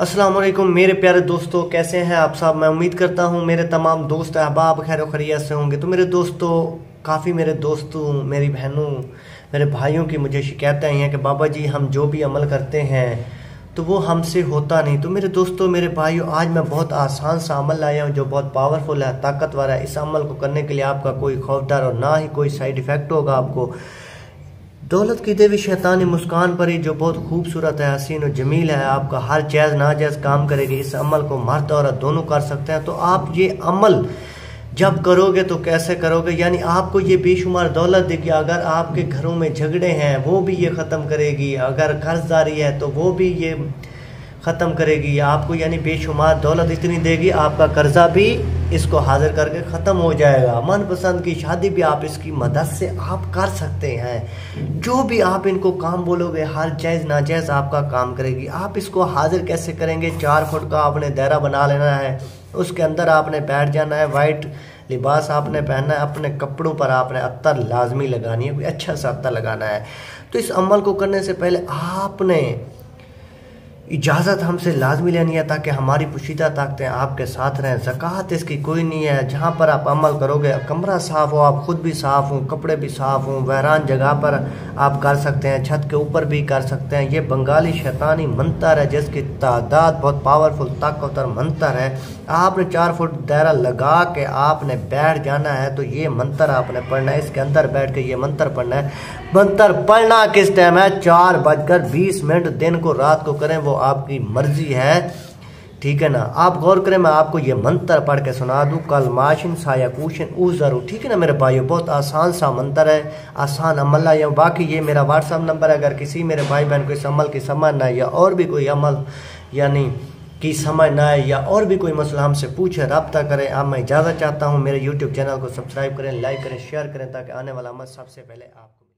वालेकुम, मेरे प्यारे दोस्तों, कैसे हैं आप सब? मैं उम्मीद करता हूँ मेरे तमाम दोस्त अहबाब, खैर खरीत से होंगे। तो मेरे दोस्तों, काफ़ी मेरे दोस्तों मेरी बहनों, मेरे भाइयों की मुझे शिकायतें आई हैं कि बाबा जी, हम जो भी अमल करते हैं तो वो हमसे होता नहीं। तो मेरे दोस्तों, मेरे भाइयों, आज मैं बहुत आसान सा अमल लाया हूँ, जो बहुत पावरफुल है, ताकतवर है। इस अमल को करने के लिए आपका कोई खौफ डर और ना ही कोई साइड इफ़ेक्ट होगा आपको। दौलत की देवी शैतानी मुस्कान पर जो बहुत खूबसूरत है, हसीन और जमील है, आपका हर जायज़, नाजायज़ काम करेगी। इस अमल को मर्द और दोनों कर सकते हैं। तो आप ये अमल जब करोगे तो कैसे करोगे? यानी आपको ये बेशुमार दौलत देगी, अगर आपके घरों में झगड़े हैं, वो भी ये ख़त्म करेगी। अगर कर्जदारी है तो वो भी ये ख़त्म करेगी। आपको यानी बेशुमार दौलत इतनी देगी, आपका कर्जा भी इसको हाजिर करके ख़त्म हो जाएगा। मनपसंद की शादी भी आप इसकी मदद से आप कर सकते हैं। जो भी आप इनको काम बोलोगे, हर जायज़ नाजायज़ आपका काम करेगी। आप इसको हाजिर कैसे करेंगे? चार फुट का आपने दायरा बना लेना है। उसके अंदर आपने बैठ जाना है। वाइट लिबास आपने पहनना है। अपने कपड़ों पर आपने अत्तर लाजमी लगानी है। कोई अच्छा सा अत्तर लगाना है। तो इस अमल को करने से पहले आपने इजाज़त हमसे लाजमी लेनी है ताकि हमारी पुशीदा ताकतें आपके साथ रहें। ज़क़़त इसकी कोई नहीं है। जहाँ पर आप अमल करोगे, कमरा साफ़ हो, आप ख़ुद भी साफ़ हों, कपड़े भी साफ़ हों, वैरान जगह पर आप कर सकते हैं, छत के ऊपर भी कर सकते हैं। ये बंगाली शैतानी मंतर है, जिसकी तादाद बहुत पावरफुल ताकतवर मंतर है। आपने चार फुट दायरा लगा के आपने बैठ जाना है तो ये मंत्र आपने पढ़ना है। इसके अंदर बैठ के ये मंत्र पढ़ना है। मंत्र पढ़ना किस टाइम है? चार बजकर बीस मिनट दिन को, रात को करें, वो आपकी मर्ज़ी है। ठीक है ना? आप गौर करें, मैं आपको ये मंत्र पढ़ के सुना दूँ। कल माशिन साया कुशन ऊ ज़रूर ठीक है ना मेरे भाइयों? बहुत आसान सा मंत्र है, आसान अमल है। या बाकी ये मेरा व्हाट्सअप नंबर है, अगर किसी मेरे भाई बहन को इस अमल की समझना है या और भी कोई अमल, यानी की समझ ना आए या और भी कोई मसला हमसे पूछे, रबता करें। आप मैं इजाज़त चाहता हूँ, मेरे यूट्यूब चैनल को सब्सक्राइब करें लाइक करें शेयर करें, ताकि आने वाला अमल सबसे पहले आपको